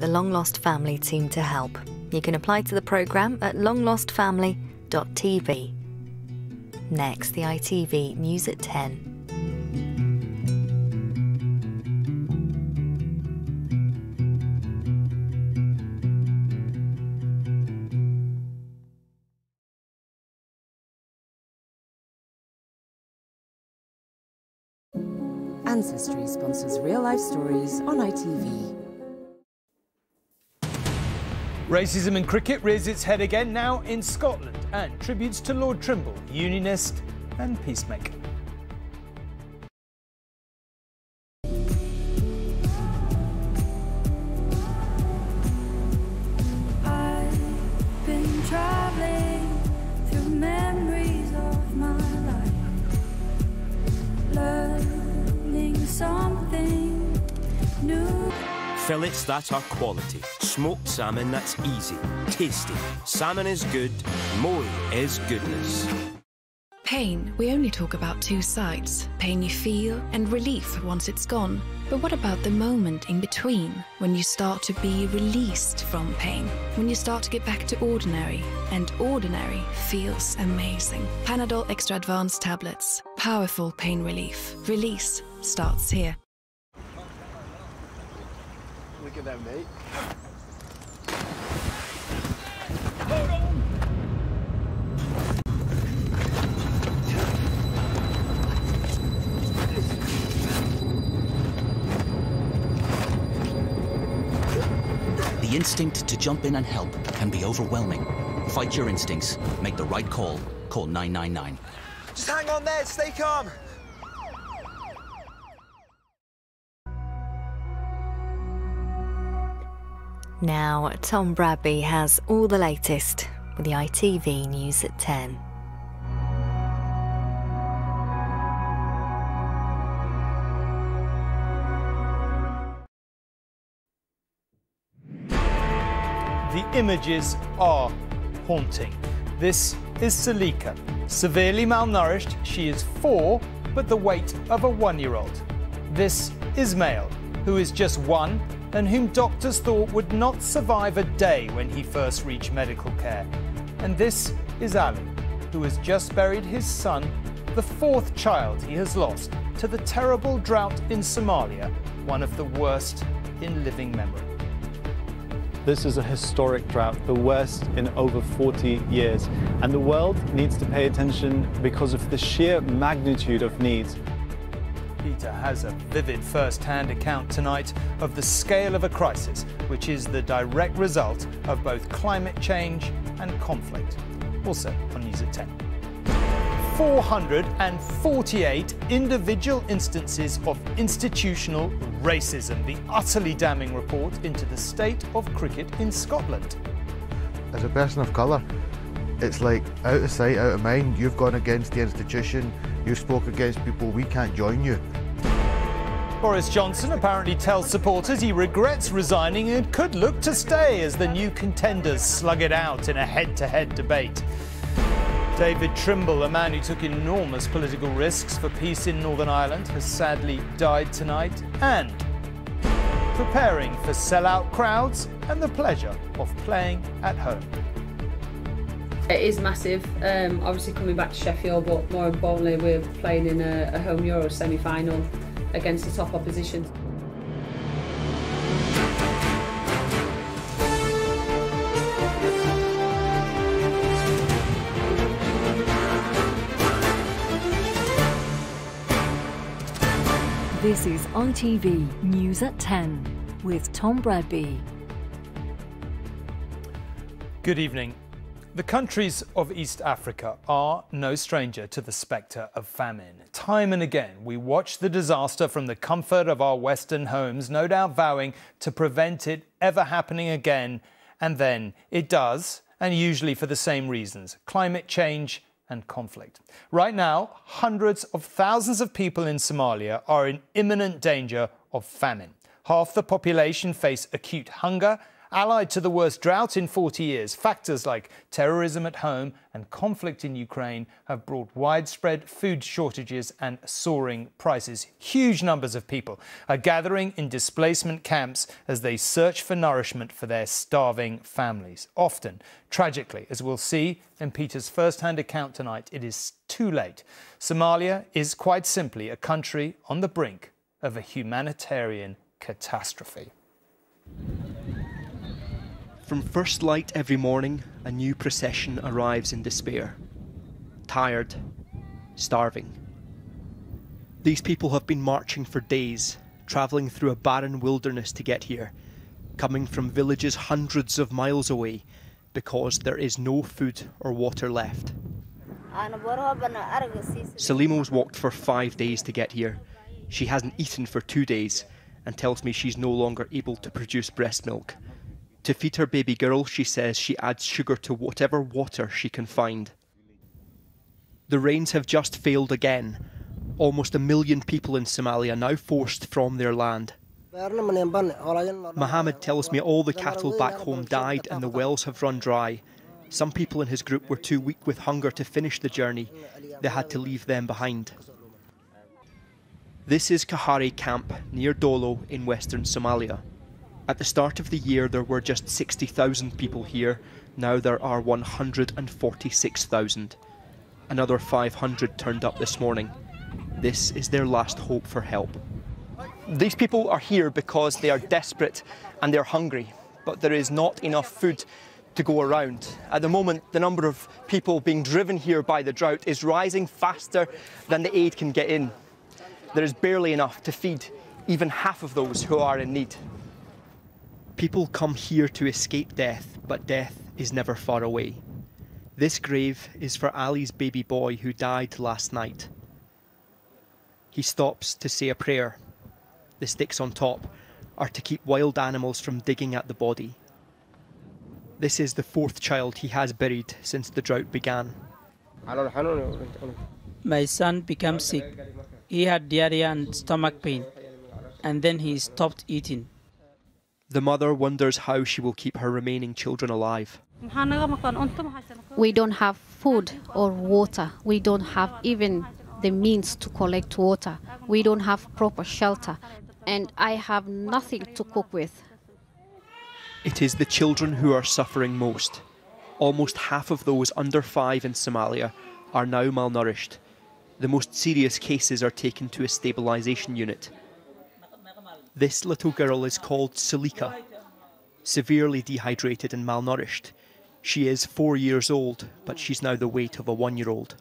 the Long Lost Family team to help. You can apply to the programme at longlostfamily.tv. Next, the ITV News at 10. Ancestry sponsors real life stories on ITV. Racism in cricket rears its head again now in Scotland and tributes to Lord Trimble, unionist and peacemaker. That are quality. Smoked salmon that's easy, tasty. Salmon is good, Mowi is goodness. Pain, we only talk about two sides pain you feel and relief once it's gone. But what about the moment in between when you start to be released from pain? When you start to get back to ordinary, and ordinary feels amazing. Panadol Extra Advanced Tablets. Powerful pain relief. Release starts here. Look at that, mate. The instinct to jump in and help can be overwhelming. Fight your instincts. Make the right call. Call 999. Just hang on there. Stay calm. Now, Tom Bradby has all the latest with the ITV News at 10. The images are haunting. This is Salika. Severely malnourished, she is four, but the weight of a one year old. This is Mael, who is just one and whom doctors thought would not survive a day when he first reached medical care. And this is Ali, who has just buried his son, the fourth child he has lost to the terrible drought in Somalia, one of the worst in living memory. This is a historic drought, the worst in over 40 years. And the world needs to pay attention because of the sheer magnitude of needs. Peter has a vivid first hand account tonight of the scale of a crisis, which is the direct result of both climate change and conflict. Also on News at 10. 448 individual instances of institutional racism. The utterly damning report into the state of cricket in Scotland. As a person of colour, it's like out of sight, out of mind. You've gone against the institution, you spoke against people, we can't join you. Boris Johnson apparently tells supporters he regrets resigning and could look to stay as the new contenders slug it out in a head to head debate. David Trimble, a man who took enormous political risks for peace in Northern Ireland, has sadly died tonight. And preparing for sellout crowds and the pleasure of playing at home. It is massive, um, obviously coming back to Sheffield, but more importantly, we're playing in a, a home Euro semi final against the top opposition. This is ITV News at 10 with Tom Bradby. Good evening. The countries of East Africa are no stranger to the spectre of famine. Time and again, we watch the disaster from the comfort of our Western homes, no doubt vowing to prevent it ever happening again. And then it does, and usually for the same reasons climate change and conflict. Right now, hundreds of thousands of people in Somalia are in imminent danger of famine. Half the population face acute hunger, Allied to the worst drought in 40 years, factors like terrorism at home and conflict in Ukraine have brought widespread food shortages and soaring prices. Huge numbers of people are gathering in displacement camps as they search for nourishment for their starving families. Often, tragically, as we'll see in Peter's first hand account tonight, it is too late. Somalia is quite simply a country on the brink of a humanitarian catastrophe. From first light every morning, a new procession arrives in despair. Tired, starving. These people have been marching for days, travelling through a barren wilderness to get here, coming from villages hundreds of miles away because there is no food or water left. Salimo's walked for five days to get here. She hasn't eaten for two days and tells me she's no longer able to produce breast milk. To feed her baby girl, she says she adds sugar to whatever water she can find. The rains have just failed again. Almost a million people in Somalia now forced from their land. Mohammed tells me all the cattle back home died and the wells have run dry. Some people in his group were too weak with hunger to finish the journey. They had to leave them behind. This is Kahari Camp near Dolo in western Somalia. At the start of the year, there were just 60,000 people here. Now there are 146,000. Another 500 turned up this morning. This is their last hope for help. These people are here because they are desperate and they're hungry, but there is not enough food to go around. At the moment, the number of people being driven here by the drought is rising faster than the aid can get in. There is barely enough to feed even half of those who are in need. People come here to escape death, but death is never far away. This grave is for Ali's baby boy who died last night. He stops to say a prayer. The sticks on top are to keep wild animals from digging at the body. This is the fourth child he has buried since the drought began. My son became sick. He had diarrhea and stomach pain, and then he stopped eating. The mother wonders how she will keep her remaining children alive. We don't have food or water. We don't have even the means to collect water. We don't have proper shelter. And I have nothing to cook with. It is the children who are suffering most. Almost half of those under five in Somalia are now malnourished. The most serious cases are taken to a stabilisation unit. This little girl is called Salika, severely dehydrated and malnourished. She is four years old, but she's now the weight of a one year old.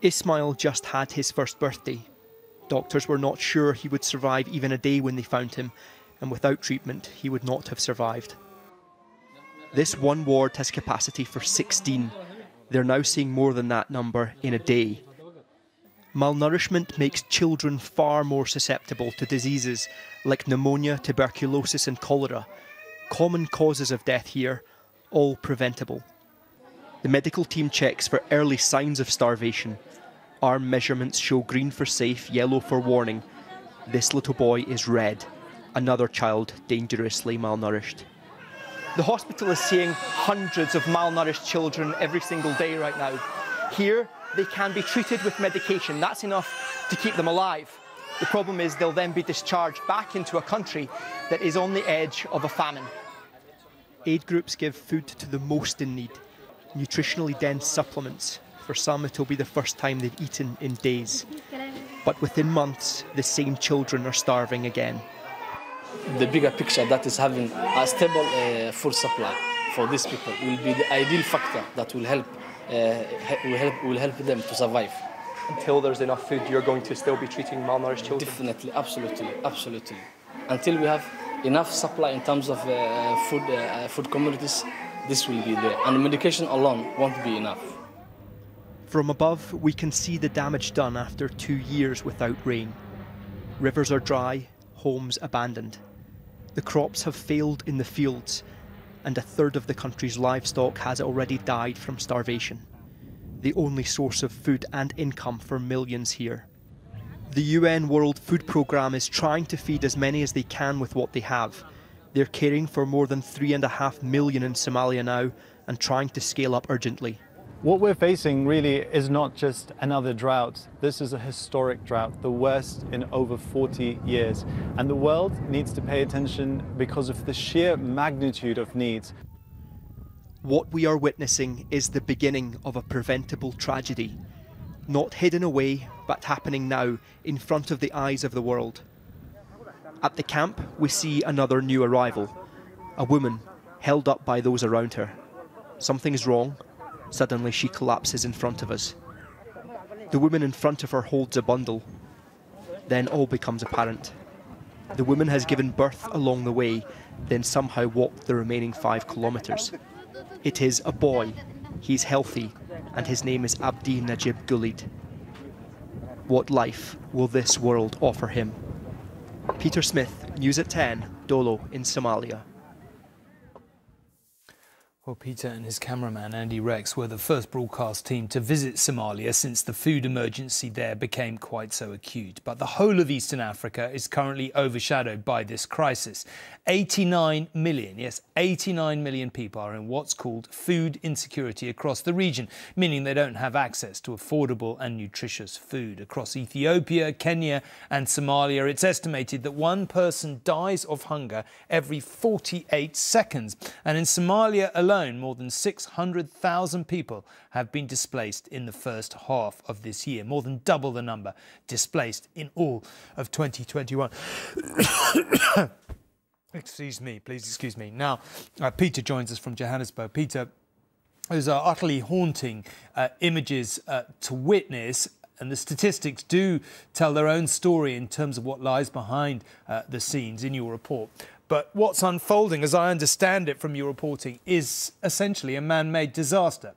Ismail just had his first birthday. Doctors were not sure he would survive even a day when they found him, and without treatment, he would not have survived. This one ward has capacity for 16. They're now seeing more than that number in a day. Malnourishment makes children far more susceptible to diseases like pneumonia, tuberculosis, and cholera, common causes of death here, all preventable. The medical team checks for early signs of starvation. Arm measurements show green for safe, yellow for warning. This little boy is red, another child dangerously malnourished. The hospital is seeing hundreds of malnourished children every single day right now. Here, they can be treated with medication. That's enough to keep them alive. The problem is they'll then be discharged back into a country that is on the edge of a famine. Aid groups give food to the most in need, nutritionally dense supplements. For some, it'll be the first time they've eaten in days. But within months, the same children are starving again. The bigger picture that is having a stable uh, food supply for these people will be the ideal factor that will help will help will help them to survive. Until there's enough food, you're going to still be treating malnourished children. Definitely, absolutely, absolutely. Until we have enough supply in terms of uh, food uh, food commodities, this will be there, and medication alone won't be enough. From above, we can see the damage done after two years without rain. Rivers are dry, homes abandoned. The crops have failed in the fields, and a third of the country's livestock has already died from starvation, the only source of food and income for millions here. The UN World Food Programme is trying to feed as many as they can with what they have, They're caring for more than three and a half million in Somalia now and trying to scale up urgently. What we're facing really is not just another drought. This is a historic drought, the worst in over 40 years. And the world needs to pay attention because of the sheer magnitude of needs. What we are witnessing is the beginning of a preventable tragedy. Not hidden away, but happening now in front of the eyes of the world. At the camp, we see another new arrival a woman held up by those around her. Something is wrong. Suddenly, she collapses in front of us. The woman in front of her holds a bundle. Then all becomes apparent. The woman has given birth along the way, then somehow walked the remaining five kilometres. It is a boy. He's healthy, and his name is Abdi Najib Gulid. What life will this world offer him? Peter Smith, News at 10, Dolo in Somalia. Well, Peter and his cameraman Andy Rex were the first broadcast team to visit Somalia since the food emergency there became quite so acute. But the whole of Eastern Africa is currently overshadowed by this crisis. 89 million, yes, 89 million people are in what's called food insecurity across the region, meaning they don't have access to affordable and nutritious food. Across Ethiopia, Kenya, and Somalia, it's estimated that one person dies of hunger every 48 seconds. And in Somalia alone, alone, more than 600,000 people have been displaced in the first half of this year, more than double the number displaced in all of 2021. excuse me, please excuse me. Now, uh, Peter joins us from Johannesburg. Peter, those are utterly haunting uh, images uh, to witness and the statistics do tell their own story in terms of what lies behind uh, the scenes in your report. But what's unfolding, as I understand it from your reporting, is essentially a man made disaster.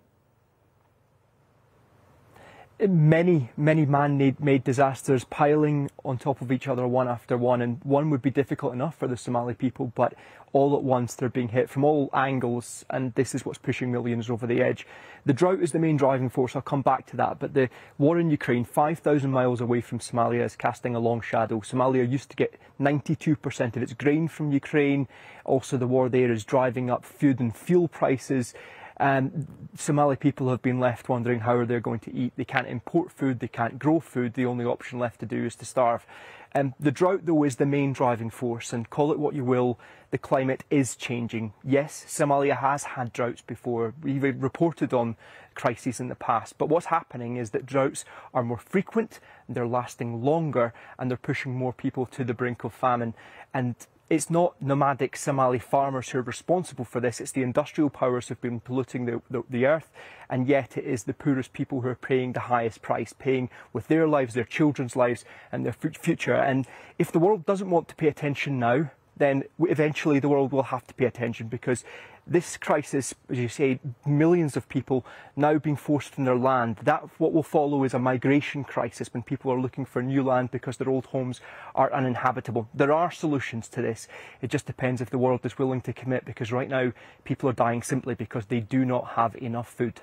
Many, many man made disasters piling on top of each other one after one, and one would be difficult enough for the Somali people, but all at once they're being hit from all angles, and this is what's pushing millions over the edge. The drought is the main driving force, I'll come back to that, but the war in Ukraine, 5,000 miles away from Somalia, is casting a long shadow. Somalia used to get 92% of its grain from Ukraine. Also, the war there is driving up food and fuel prices. And Somali people have been left wondering how they're they going to eat. They can't import food, they can't grow food. The only option left to do is to starve. And the drought, though, is the main driving force. And call it what you will, the climate is changing. Yes, Somalia has had droughts before. We've reported on crises in the past. But what's happening is that droughts are more frequent, they're lasting longer, and they're pushing more people to the brink of famine. And it's not nomadic Somali farmers who are responsible for this, it's the industrial powers who've been polluting the, the, the, earth, and yet it is the poorest people who are paying the highest price, paying with their lives, their children's lives, and their future. And if the world doesn't want to pay attention now, then eventually the world will have to pay attention because this crisis, as you say, millions of people now being forced from their land, that what will follow is a migration crisis when people are looking for new land because their old homes are uninhabitable. There are solutions to this. It just depends if the world is willing to commit because right now people are dying simply because they do not have enough food.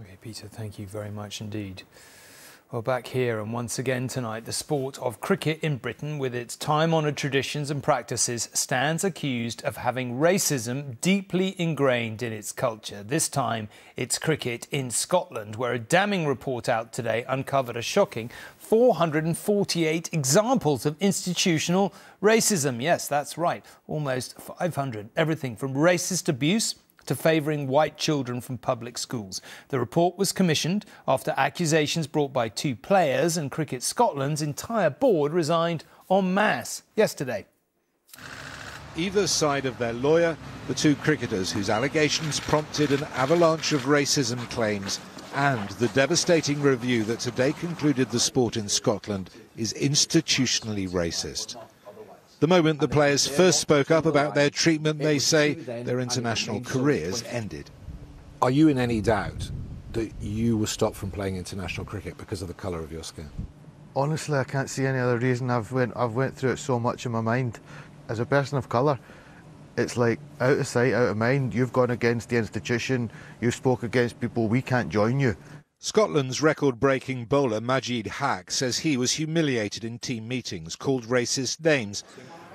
Okay, Peter, thank you very much indeed. Well, back here and once again tonight, the sport of cricket in Britain, with its time honoured traditions and practices, stands accused of having racism deeply ingrained in its culture. This time, it's cricket in Scotland, where a damning report out today uncovered a shocking 448 examples of institutional racism. Yes, that's right, almost 500. Everything from racist abuse to favouring white children from public schools. The report was commissioned after accusations brought by two players and Cricket Scotland's entire board resigned en masse yesterday. Either side of their lawyer, the two cricketers whose allegations prompted an avalanche of racism claims and the devastating review that today concluded the sport in Scotland is institutionally racist. The moment the players first spoke up about their treatment, they say their international careers ended. Are you in any doubt that you were stopped from playing international cricket because of the colour of your skin? Honestly, I can't see any other reason. I've went, I've went through it so much in my mind. As a person of colour, it's like out of sight, out of mind. You've gone against the institution. You spoke against people. We can't join you. Scotland's record-breaking bowler Majid Haq says he was humiliated in team meetings, called racist names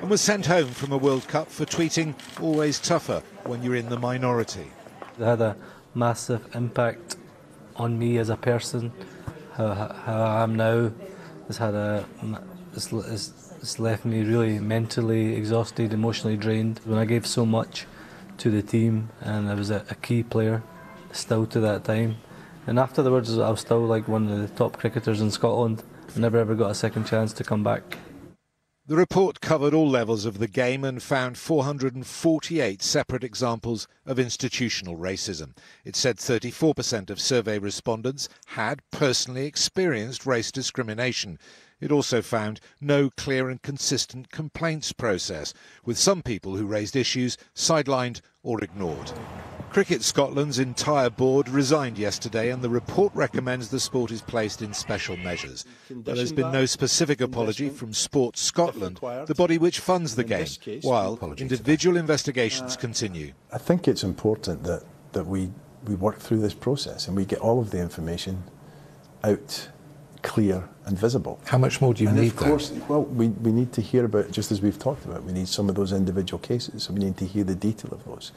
and was sent home from a World Cup for tweeting always tougher when you're in the minority. It had a massive impact on me as a person. How, how I am now has had a it's, it's, it's left me really mentally exhausted, emotionally drained. When I gave so much to the team, and I was a, a key player still to that time. And afterwards, I was still like one of the top cricketers in Scotland. I never ever got a second chance to come back. The report covered all levels of the game and found 448 separate examples of institutional racism. It said 34% of survey respondents had personally experienced race discrimination. It also found no clear and consistent complaints process, with some people who raised issues sidelined or ignored. Cricket Scotland's entire board resigned yesterday, and the report recommends the sport is placed in special measures. But there's been no specific apology from Sport Scotland, the body which funds the game, while individual investigations continue. I think it's important that, that we, we work through this process and we get all of the information out clear and visible. How much more do you and need? Of course, though? well, we, we need to hear about just as we've talked about. We need some of those individual cases. So we need to hear the detail of those.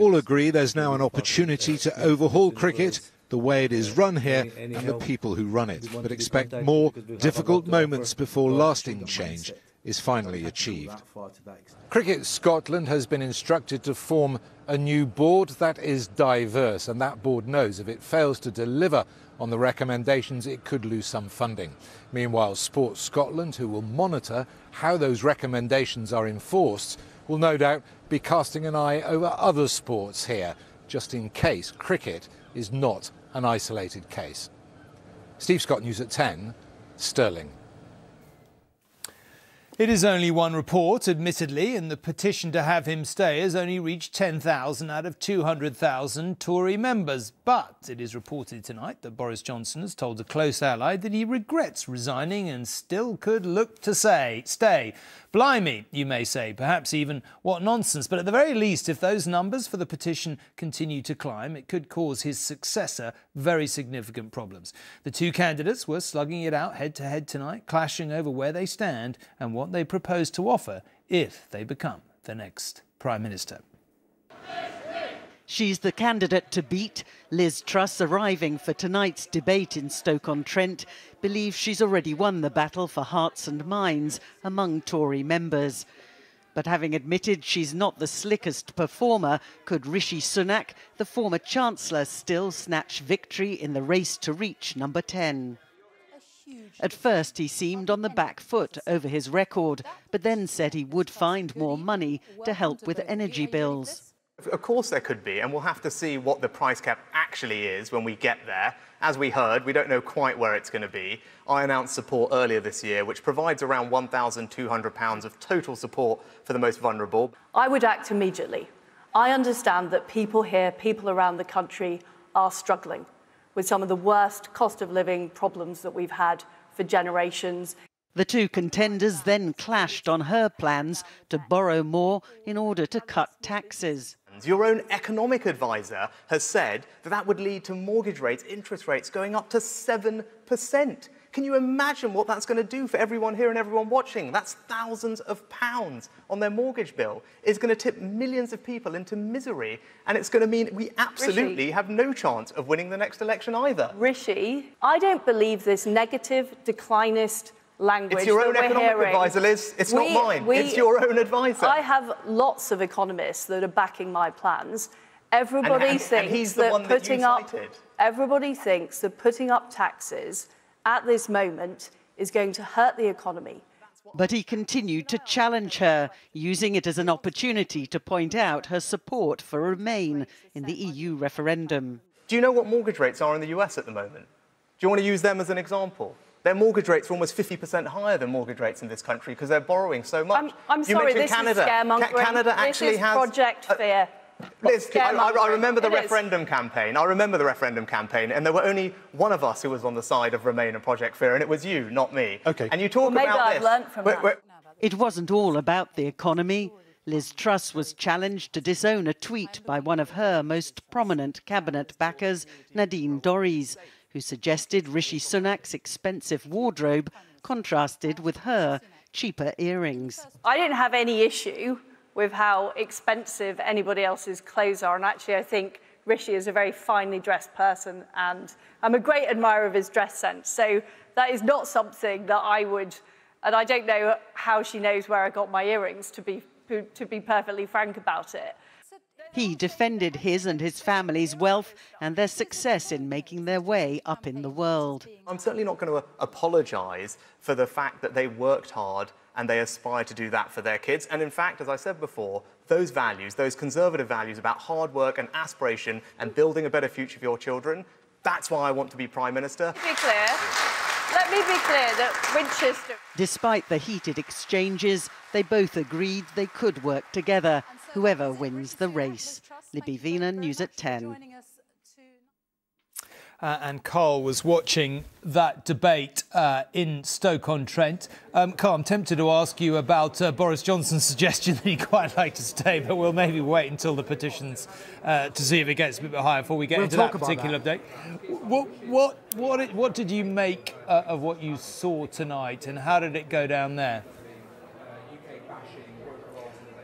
All agree there's now an opportunity to overhaul cricket the way it is run here and the people who run it, but expect more difficult moments before lasting change is finally achieved. Cricket Scotland has been instructed to form a new board that is diverse, and that board knows if it fails to deliver on the recommendations, it could lose some funding. Meanwhile, Sports Scotland, who will monitor how those recommendations are enforced, will no doubt be casting an eye over other sports here, just in case cricket is not an isolated case. Steve Scott, News at 10, Stirling. It is only one report, admittedly, and the petition to have him stay has only reached 10,000 out of 200,000 Tory members. But it is reported tonight that Boris Johnson has told a close ally that he regrets resigning and still could look to say stay. Blimey, you may say, perhaps even what nonsense. But at the very least, if those numbers for the petition continue to climb, it could cause his successor very significant problems. The two candidates were slugging it out head to head tonight, clashing over where they stand and what they propose to offer if they become the next Prime Minister. She's the candidate to beat. Liz Truss, arriving for tonight's debate in Stoke-on-Trent, believes she's already won the battle for hearts and minds among Tory members. But having admitted she's not the slickest performer, could Rishi Sunak, the former Chancellor, still snatch victory in the race to reach number 10? At first, he seemed on the back foot over his record, but then said he would find more money to help with energy bills. Of course, there could be, and we'll have to see what the price cap actually is when we get there. As we heard, we don't know quite where it's going to be. I announced support earlier this year, which provides around £1,200 of total support for the most vulnerable. I would act immediately. I understand that people here, people around the country, are struggling with some of the worst cost of living problems that we've had for generations. The two contenders then clashed on her plans to borrow more in order to cut taxes. Your own economic advisor has said that that would lead to mortgage rates, interest rates going up to 7%. Can you imagine what that's going to do for everyone here and everyone watching? That's thousands of pounds on their mortgage bill. It's going to tip millions of people into misery, and it's going to mean we absolutely Rishi. have no chance of winning the next election either. Rishi, I don't believe this negative, declinist language. It's your own economic hearing. advisor, Liz. It's We- not mine. we- it's your own advisor. I have lots of economists that are backing my plans. Everybody And- and- and thinks he's the that one that putting up everybody thinks that putting up taxes at this moment is going to hurt the economy. But he continued to challenge her, using it as an opportunity to point out her support for Remain in the EU referendum. Do you know what mortgage rates are in the US at the moment? Do you want to use them as an example? Their mortgage rates are almost 50% higher than mortgage rates in this country because they're borrowing so much. I'm, I'm you sorry, this Canada. is scaremongering. Ca- Canada this actually is has Project Fear. Liz, I, I- I remember the It is. referendum campaign. I remember the referendum campaign, and there were only one of us who was on the side of Remain and Project Fear, and it was you, not me. Okay. And you talk Well, maybe about I've this. learnt from Wait, that. wait, It wasn't all about the economy. Liz Truss was challenged to disown a tweet by one of her most prominent cabinet backers, Nadine Dorries, who suggested Rishi Sunak's expensive wardrobe contrasted with her cheaper earrings. I don't have any issue with how expensive anybody else's clothes are. And actually, I think Rishi is a very finely dressed person, and I'm a great admirer of his dress sense. So that is not something that I would, and I don't know how she knows where I got my earrings, to be, to be perfectly frank about it. He defended his and his family's wealth and their success in making their way up in the world. I'm certainly not going to apologise for the fact that they worked hard and they aspire to do that for their kids. And in fact, as I said before, those values, those conservative values about hard work and aspiration and building a better future for your children, that's why I want to be Prime Minister. To be clear, let me be clear that Winchester. Despite the heated exchanges, they both agreed they could work together, whoever wins the race. Libby Wiener, News at 10. Uh, and Carl was watching that debate uh, in Stoke-on-Trent. Um, Carl, I'm tempted to ask you about uh, Boris Johnson's suggestion that he'd quite like to stay, but we'll maybe wait until the petitions uh, to see if it gets a bit higher before we get we'll into that that. particular update. What, what, what, what did you make uh, of what you saw tonight, and how did it go down there?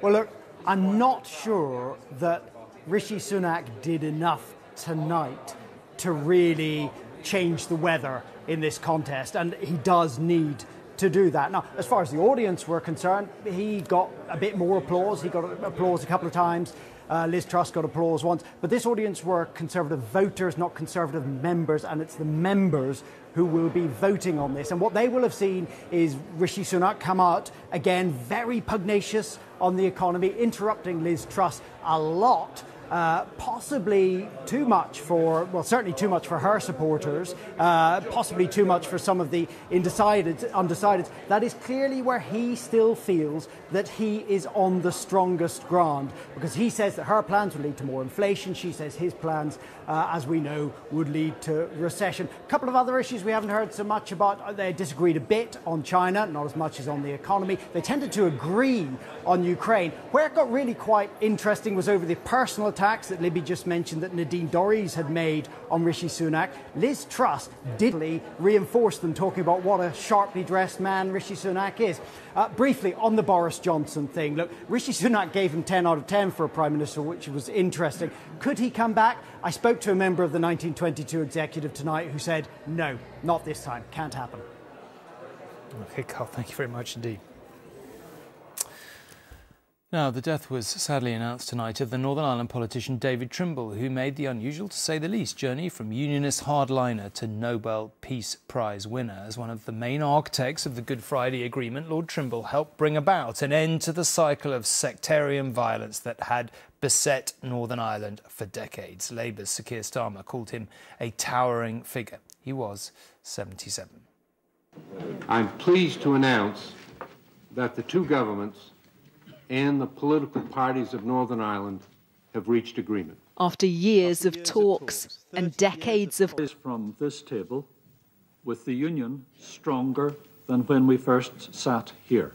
Well, look, I'm not sure that Rishi Sunak did enough tonight to really change the weather in this contest, and he does need to do that. Now, as far as the audience were concerned, he got a bit more applause. He got applause a couple of times. Uh, Liz Truss got applause once. But this audience were Conservative voters, not Conservative members, and it's the members who will be voting on this. And what they will have seen is Rishi Sunak come out again, very pugnacious on the economy, interrupting Liz Truss a lot. Uh, possibly too much for, well, certainly too much for her supporters, uh, possibly too much for some of the undecided, undecideds. That is clearly where he still feels that he is on the strongest ground because he says that her plans would lead to more inflation. She says his plans, uh, as we know, would lead to recession. A couple of other issues we haven't heard so much about. They disagreed a bit on China, not as much as on the economy. They tended to agree on Ukraine. Where it got really quite interesting was over the personal attacks that Libby just mentioned that Nadine Dorries had made on Rishi Sunak. Liz Truss did reinforce them, talking about what a sharply dressed man Rishi Sunak is. Uh, briefly, on the Boris Johnson thing, look, Rishi Sunak gave him 10 out of 10 for a Prime Minister, which was interesting. Could he come back? I spoke to a member of the 1922 executive tonight who said, no, not this time, can't happen. Okay, Carl, thank you very much indeed. Now, the death was sadly announced tonight of the Northern Ireland politician David Trimble, who made the unusual, to say the least, journey from unionist hardliner to Nobel Peace Prize winner. As one of the main architects of the Good Friday Agreement, Lord Trimble helped bring about an end to the cycle of sectarian violence that had beset Northern Ireland for decades. Labour's Sir Keir Starmer called him a towering figure. He was 77. I'm pleased to announce that the two governments and the political parties of Northern Ireland have reached agreement. After years of talks and decades of from this table with the union stronger than when we first sat here.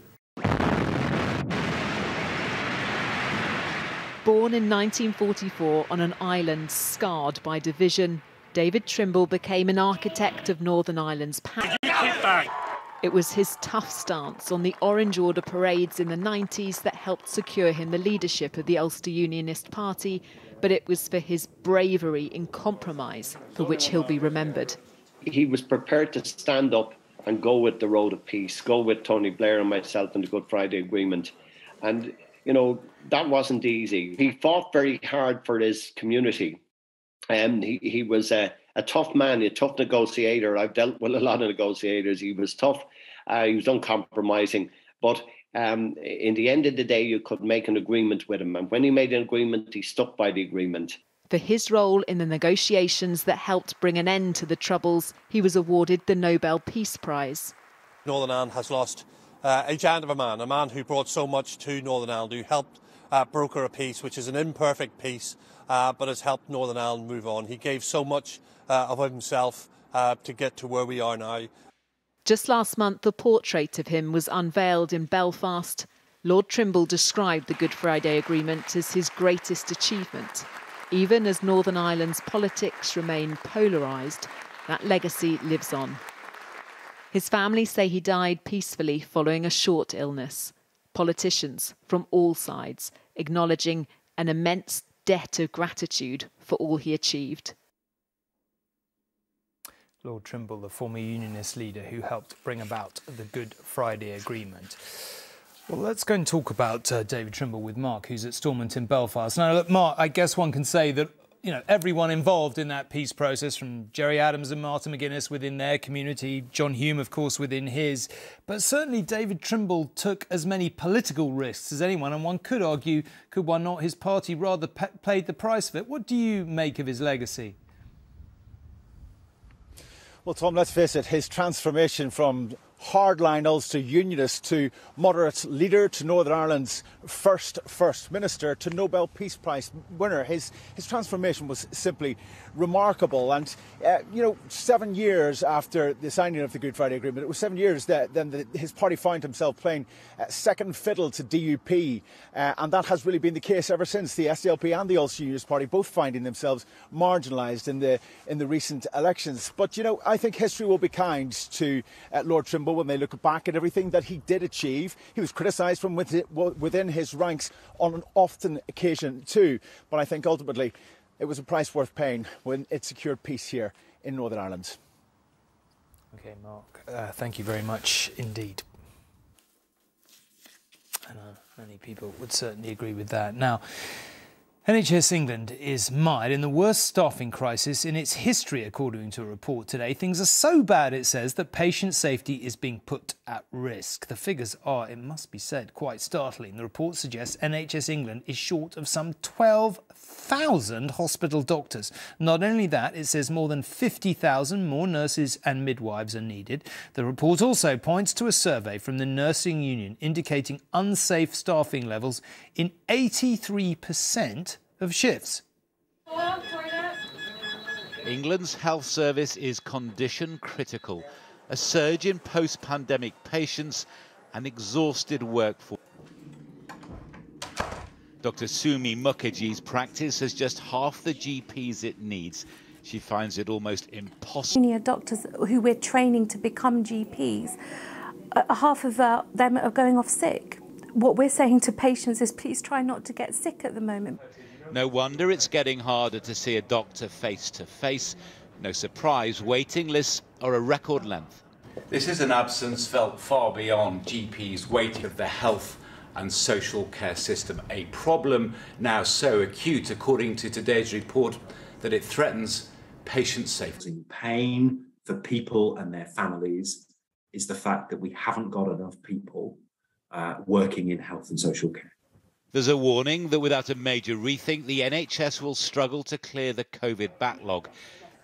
Born in 1944 on an island scarred by division, David Trimble became an architect of Northern Ireland's power. It was his tough stance on the Orange Order parades in the 90s that helped secure him the leadership of the Ulster Unionist Party, but it was for his bravery in compromise for which he'll be remembered. He was prepared to stand up and go with the road of peace, go with Tony Blair and myself in the Good Friday Agreement. And, you know, that wasn't easy. He fought very hard for his community. And he, he was a, a tough man, a tough negotiator. I've dealt with a lot of negotiators. He was tough. Uh, he was uncompromising. But um, in the end of the day, you could make an agreement with him. And when he made an agreement, he stuck by the agreement. For his role in the negotiations that helped bring an end to the Troubles, he was awarded the Nobel Peace Prize. Northern Ireland has lost uh, a giant of a man, a man who brought so much to Northern Ireland, who helped uh, broker a peace, which is an imperfect peace, uh, but has helped Northern Ireland move on. He gave so much uh, of himself uh, to get to where we are now. Just last month, a portrait of him was unveiled in Belfast. Lord Trimble described the Good Friday Agreement as his greatest achievement. Even as Northern Ireland's politics remain polarised, that legacy lives on. His family say he died peacefully following a short illness. Politicians from all sides acknowledging an immense debt of gratitude for all he achieved. Lord Trimble, the former Unionist leader who helped bring about the Good Friday Agreement. Well, let's go and talk about uh, David Trimble with Mark, who's at Stormont in Belfast. Now, look, Mark, I guess one can say that you know everyone involved in that peace process, from Gerry Adams and Martin McGuinness within their community, John Hume, of course, within his, but certainly David Trimble took as many political risks as anyone, and one could argue, could one not, his party rather paid the price of it. What do you make of his legacy? Well, Tom, let's face it, his transformation from hardline Ulster Unionist to moderate leader to Northern Ireland's first First Minister to Nobel Peace Prize winner. His, his transformation was simply remarkable. And, uh, you know, seven years after the signing of the Good Friday Agreement, it was seven years that then the, his party found himself playing uh, second fiddle to DUP. Uh, and that has really been the case ever since. The SDLP and the Ulster Unionist Party both finding themselves marginalised in the, in the recent elections. But, you know, I think history will be kind to uh, Lord Trimble when they look back at everything that he did achieve. He was criticised from within his ranks on an often occasion too. But I think ultimately it was a price worth paying when it secured peace here in Northern Ireland. Okay, Mark, uh, thank you very much indeed. I know many people would certainly agree with that. Now, NHS England is mired in the worst staffing crisis in its history, according to a report today. Things are so bad, it says, that patient safety is being put at risk. The figures are, it must be said, quite startling. The report suggests NHS England is short of some 12,000 hospital doctors. Not only that, it says more than 50,000 more nurses and midwives are needed. The report also points to a survey from the Nursing Union indicating unsafe staffing levels in 83% of shifts. England's health service is condition critical. A surge in post pandemic patients, an exhausted workforce. Dr. Sumi Mukherjee's practice has just half the GPs it needs. She finds it almost impossible. Junior doctors who we're training to become GPs, uh, half of uh, them are going off sick. What we're saying to patients is please try not to get sick at the moment. No wonder it's getting harder to see a doctor face to face. No surprise, waiting lists are a record length. This is an absence felt far beyond GPs waiting of the health and social care system. A problem now so acute, according to today's report, that it threatens patient safety. Pain for people and their families is the fact that we haven't got enough people uh, working in health and social care. There's a warning that without a major rethink, the NHS will struggle to clear the COVID backlog.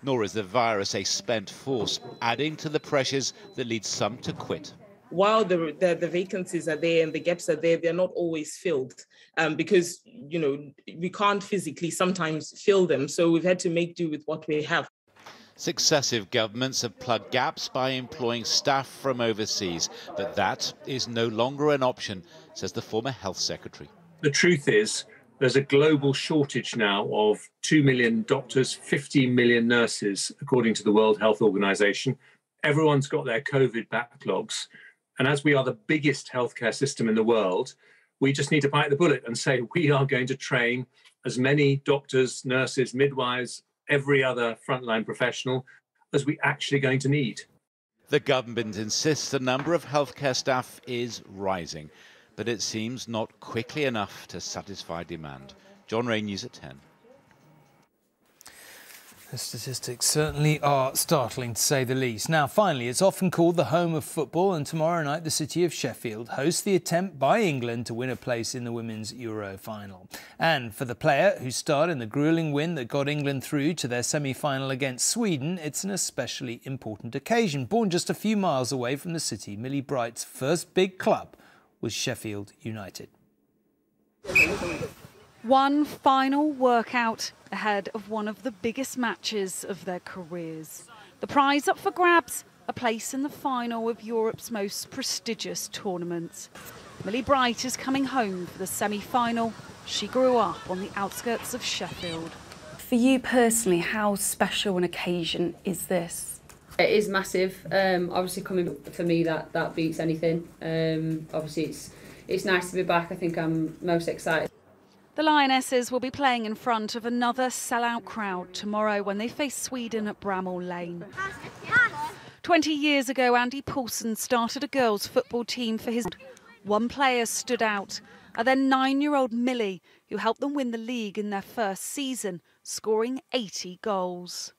Nor is the virus a spent force, adding to the pressures that lead some to quit. While the, the, the vacancies are there and the gaps are there, they're not always filled um, because you know we can't physically sometimes fill them. So we've had to make do with what we have. Successive governments have plugged gaps by employing staff from overseas, but that is no longer an option, says the former health secretary the truth is, there's a global shortage now of 2 million doctors, 50 million nurses, according to the World Health Organization. Everyone's got their COVID backlogs. And as we are the biggest healthcare system in the world, we just need to bite the bullet and say we are going to train as many doctors, nurses, midwives, every other frontline professional as we actually going to need. The government insists the number of healthcare staff is rising but it seems not quickly enough to satisfy demand. John Rae, News at 10. The statistics certainly are startling to say the least. Now, finally, it's often called the home of football, and tomorrow night the city of Sheffield hosts the attempt by England to win a place in the Women's Euro final. And for the player who starred in the gruelling win that got England through to their semi final against Sweden, it's an especially important occasion. Born just a few miles away from the city, Millie Bright's first big club was Sheffield United. One final workout ahead of one of the biggest matches of their careers. The prize up for grabs, a place in the final of Europe's most prestigious tournament. Millie Bright is coming home for the semi-final. She grew up on the outskirts of Sheffield. For you personally, how special an occasion is this? It is massive. Um, obviously, coming for me, that that beats anything. Um, obviously, it's it's nice to be back. I think I'm most excited. The Lionesses will be playing in front of another sellout crowd tomorrow when they face Sweden at Bramall Lane. 20 years ago, Andy Paulson started a girls' football team for his. One player stood out, and then nine year old Millie, who helped them win the league in their first season, scoring 80 goals.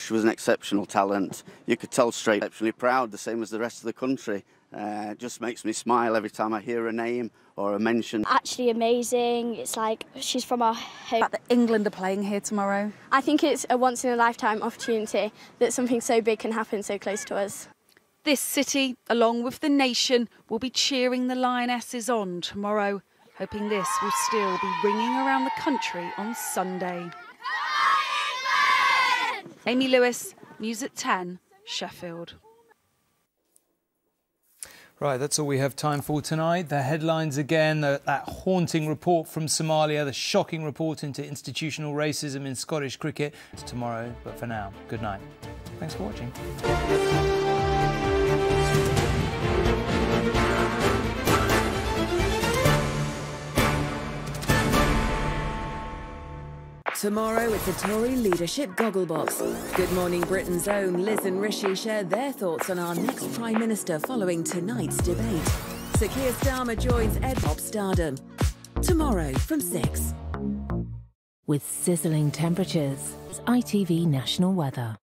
She was an exceptional talent. You could tell straight, exceptionally proud, the same as the rest of the country. Uh, just makes me smile every time I hear her name or a mention. Actually amazing. It's like she's from our home. That England are playing here tomorrow. I think it's a once in a lifetime opportunity that something so big can happen so close to us. This city, along with the nation, will be cheering the Lionesses on tomorrow, hoping this will still be ringing around the country on Sunday. Amy Lewis, News at 10, Sheffield. Right, that's all we have time for tonight. The headlines again, the, that haunting report from Somalia, the shocking report into institutional racism in Scottish cricket. It's tomorrow, but for now, good night. Thanks for watching. Tomorrow, it's a Tory leadership gogglebox. Good Morning Britain's own Liz and Rishi share their thoughts on our next Prime Minister following tonight's debate. Sir Keir Starmer joins Ed Pop Stardom. Tomorrow from 6. With sizzling temperatures, ITV National Weather.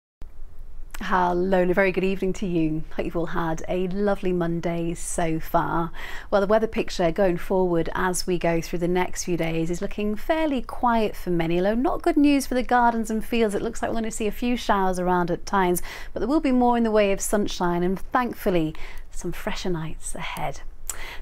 Hello, and a very good evening to you. Hope you've all had a lovely Monday so far. Well, the weather picture going forward as we go through the next few days is looking fairly quiet for many, although not good news for the gardens and fields. It looks like we're going to see a few showers around at times, but there will be more in the way of sunshine and thankfully some fresher nights ahead.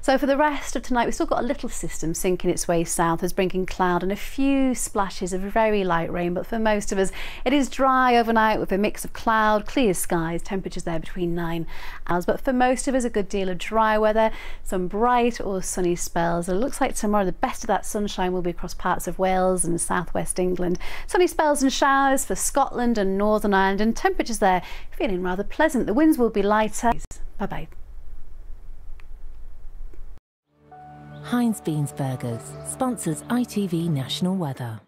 So for the rest of tonight, we've still got a little system sinking its way south as bringing cloud and a few splashes of very light rain. But for most of us, it is dry overnight with a mix of cloud, clear skies, temperatures there between 9 hours. But for most of us, a good deal of dry weather, some bright or sunny spells. It looks like tomorrow the best of that sunshine will be across parts of Wales and southwest England. Sunny spells and showers for Scotland and Northern Ireland and temperatures there feeling rather pleasant. The winds will be lighter. Bye bye. Heinz Beans Burgers sponsors ITV National Weather.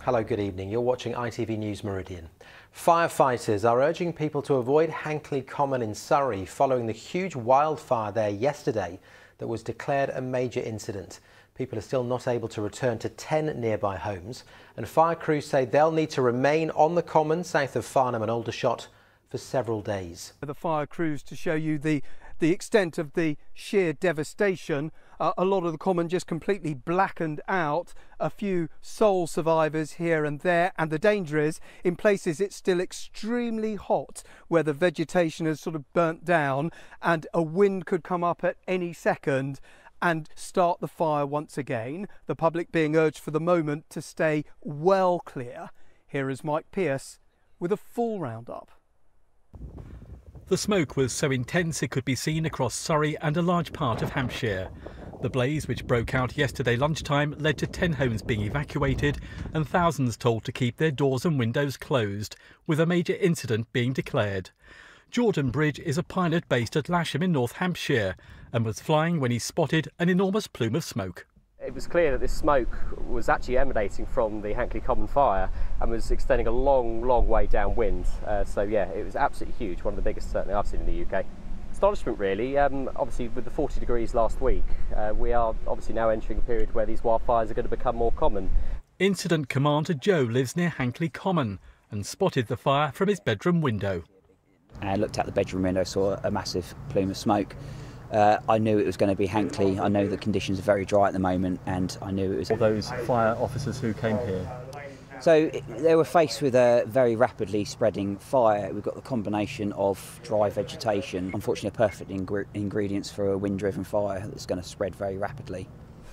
Hello, good evening. You're watching ITV News Meridian. Firefighters are urging people to avoid Hankley Common in Surrey following the huge wildfire there yesterday that was declared a major incident. People are still not able to return to 10 nearby homes, and fire crews say they'll need to remain on the common south of Farnham and Aldershot for several days. The fire crews to show you the the extent of the sheer devastation. Uh, a lot of the common just completely blackened out. A few sole survivors here and there. And the danger is, in places it's still extremely hot, where the vegetation has sort of burnt down, and a wind could come up at any second and start the fire once again. The public being urged for the moment to stay well clear. Here is Mike Pierce with a full roundup. The smoke was so intense it could be seen across Surrey and a large part of Hampshire. The blaze, which broke out yesterday lunchtime, led to 10 homes being evacuated and thousands told to keep their doors and windows closed, with a major incident being declared. Jordan Bridge is a pilot based at Lasham in North Hampshire and was flying when he spotted an enormous plume of smoke. It was clear that this smoke was actually emanating from the Hankley Common fire and was extending a long, long way downwind. Uh, so yeah, it was absolutely huge, one of the biggest certainly I've seen in the UK. Astonishment really, um, obviously with the 40 degrees last week, uh, we are obviously now entering a period where these wildfires are going to become more common. Incident Commander Joe lives near Hankley Common and spotted the fire from his bedroom window. I looked out the bedroom window, saw a massive plume of smoke. Uh, I knew it was going to be Hankley. I know the conditions are very dry at the moment, and I knew it was. All those fire officers who came here. So they were faced with a very rapidly spreading fire. We've got the combination of dry vegetation, unfortunately, perfect ing- ingredients for a wind-driven fire that's going to spread very rapidly.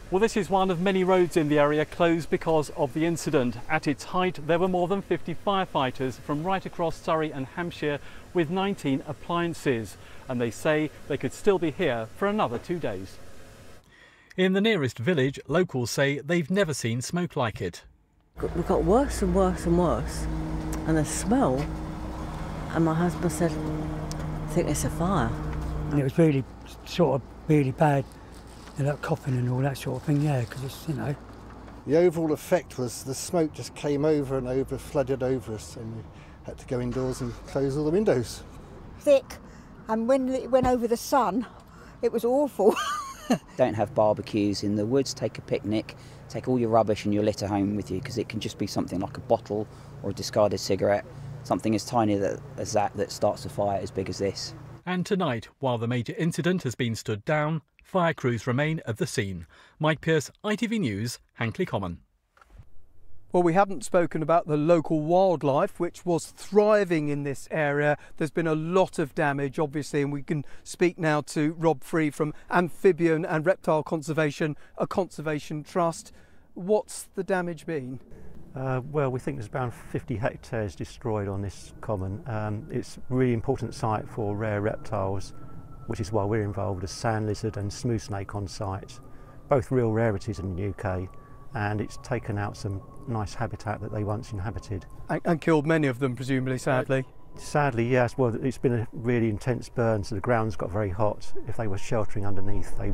Well, this is one of many roads in the area closed because of the incident. At its height, there were more than 50 firefighters from right across Surrey and Hampshire with 19 appliances, and they say they could still be here for another two days. In the nearest village, locals say they've never seen smoke like it. We got worse and worse and worse, and the smell. And my husband said, "I think it's a fire." And it was really sort of really bad, you know, coughing and all that sort of thing. Yeah, because it's you know. The overall effect was the smoke just came over and over, flooded over us, and we had to go indoors and close all the windows. Thick, and when it went over the sun, it was awful. Don't have barbecues in the woods, take a picnic, take all your rubbish and your litter home with you because it can just be something like a bottle or a discarded cigarette, something as tiny that, as that that starts a fire as big as this. And tonight, while the major incident has been stood down, fire crews remain at the scene. Mike Pierce, ITV News, Hankley Common. Well, we haven't spoken about the local wildlife, which was thriving in this area. There's been a lot of damage, obviously, and we can speak now to Rob Free from Amphibian and Reptile Conservation, a conservation trust. What's the damage been? Uh, well, we think there's around 50 hectares destroyed on this common. Um, it's a really important site for rare reptiles, which is why we're involved as sand lizard and smooth snake on site, both real rarities in the UK, and it's taken out some nice habitat that they once inhabited. And, and killed many of them, presumably, sadly. Sadly, yes. Well, it's been a really intense burn, so the ground's got very hot. If they were sheltering underneath, they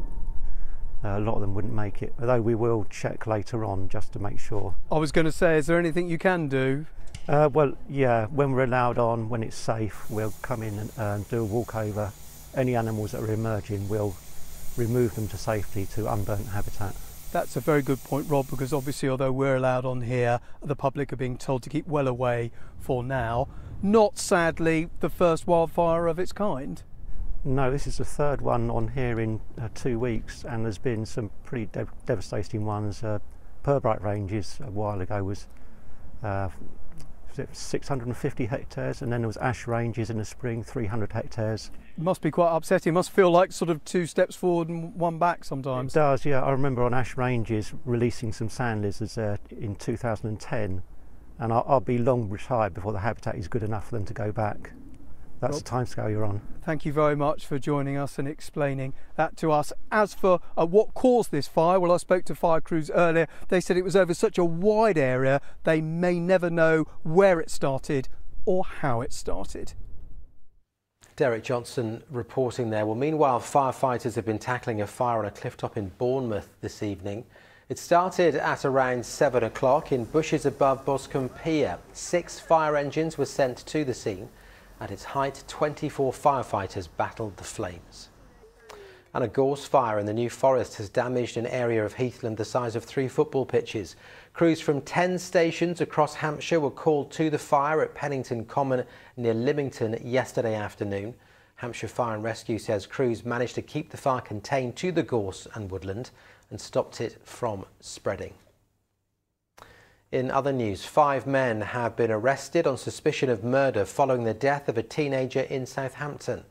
uh, a lot of them wouldn't make it. Although we will check later on just to make sure. I was going to say, is there anything you can do? Uh, well, yeah. When we're allowed on, when it's safe, we'll come in and uh, do a walkover. Any animals that are emerging, we'll remove them to safety to unburnt habitat. That's a very good point, Rob, because obviously, although we're allowed on here, the public are being told to keep well away for now. Not sadly the first wildfire of its kind. No, this is the third one on here in uh, two weeks, and there's been some pretty de devastating ones. Uh, Pirbright Ranges a while ago was uh, 650 hectares, and then there was Ash Ranges in the spring, 300 hectares. It must be quite upsetting. It must feel like sort of two steps forward and one back sometimes. It does, yeah. I remember on Ash Ranges releasing some sand lizards there in 2010, and I'll, I'll be long retired before the habitat is good enough for them to go back. That's Rob, the timescale you're on. Thank you very much for joining us and explaining that to us. As for uh, what caused this fire, well, I spoke to fire crews earlier. They said it was over such a wide area, they may never know where it started or how it started. Derek Johnson reporting there. Well, meanwhile, firefighters have been tackling a fire on a cliff top in Bournemouth this evening. It started at around 7 o'clock in bushes above Boscombe Pier. Six fire engines were sent to the scene. At its height, 24 firefighters battled the flames. And a gorse fire in the New Forest has damaged an area of heathland the size of three football pitches. Crews from 10 stations across Hampshire were called to the fire at Pennington Common near Lymington yesterday afternoon. Hampshire Fire and Rescue says crews managed to keep the fire contained to the gorse and woodland and stopped it from spreading. In other news, five men have been arrested on suspicion of murder following the death of a teenager in Southampton.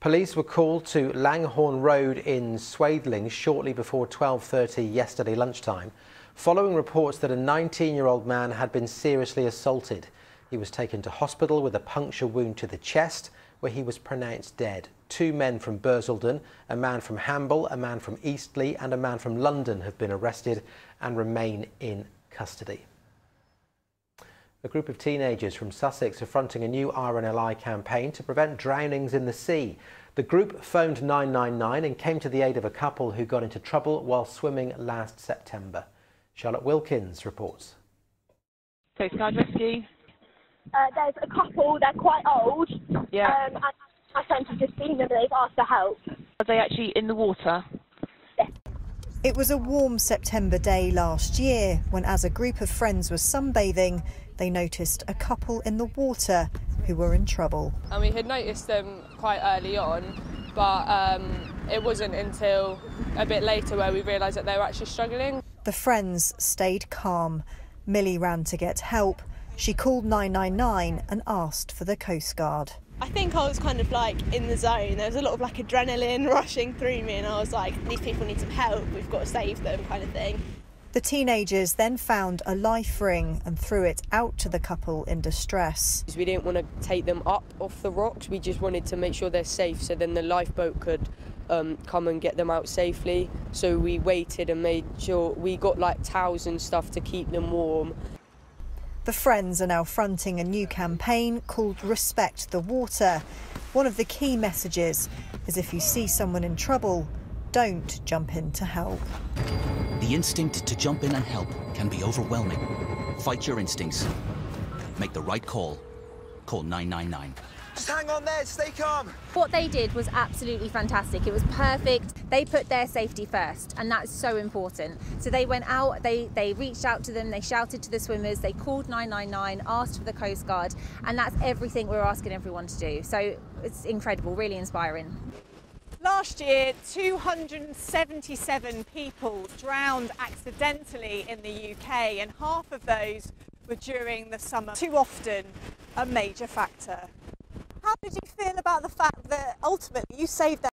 Police were called to Langhorne Road in Swaythling shortly before 12.30 yesterday lunchtime, following reports that a 19-year-old man had been seriously assaulted. He was taken to hospital with a puncture wound to the chest, where he was pronounced dead. Two men from Bursledon, a man from Hamble, a man from Eastleigh and a man from London have been arrested and remain in custody. A group of teenagers from Sussex are fronting a new RNLI campaign to prevent drownings in the sea. The group phoned 999 and came to the aid of a couple who got into trouble while swimming last September. Charlotte Wilkins reports. Coast Guard Rescue. Uh, there's a couple, they're quite old. Yeah. Um, and my friends have just seen them and they've asked for help. Are they actually in the water? It was a warm September day last year when, as a group of friends was sunbathing, they noticed a couple in the water who were in trouble. And we had noticed them quite early on, but um, it wasn't until a bit later where we realised that they were actually struggling. The friends stayed calm. Millie ran to get help. She called 999 and asked for the Coast Guard. I think I was kind of like in the zone. There was a lot of like adrenaline rushing through me, and I was like, these people need some help. We've got to save them, kind of thing. The teenagers then found a life ring and threw it out to the couple in distress. We didn't want to take them up off the rocks, we just wanted to make sure they're safe so then the lifeboat could um, come and get them out safely. So we waited and made sure we got like towels and stuff to keep them warm. The Friends are now fronting a new campaign called Respect the Water. One of the key messages is if you see someone in trouble, don't jump in to help. The instinct to jump in and help can be overwhelming. Fight your instincts. Make the right call. Call 999. Just hang on there, stay calm. What they did was absolutely fantastic. It was perfect. They put their safety first, and that's so important. So they went out, they, they reached out to them, they shouted to the swimmers, they called 999, asked for the Coast Guard, and that's everything we're asking everyone to do. So it's incredible, really inspiring. Last year, 277 people drowned accidentally in the UK, and half of those were during the summer. Too often, a major factor. How did you feel about the fact that ultimately you saved their